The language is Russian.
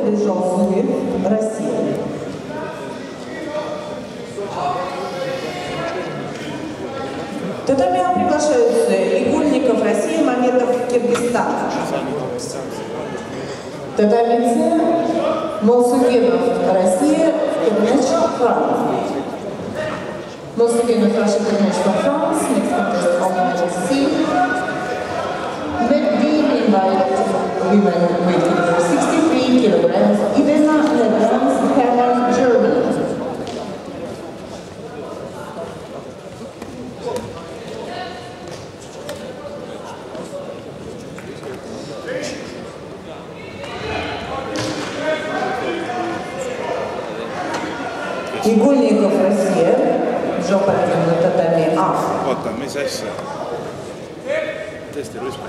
побежал Суев, Россия. Татами приглашаются Игульников, Россия, Мамедов, Киргизстан. Татамицы, Молсугенов, Россия, Кирмеч, Франция. Молсугенов, Russia, Kирмеч, France. Next contest of medal C. Med being invited women weighing for 63 kilograms, Ivana Netherlands, Hermann, Germany. Игольников, Россия, Джопа на татами А. oota , mis asja ? tõesti rüsm .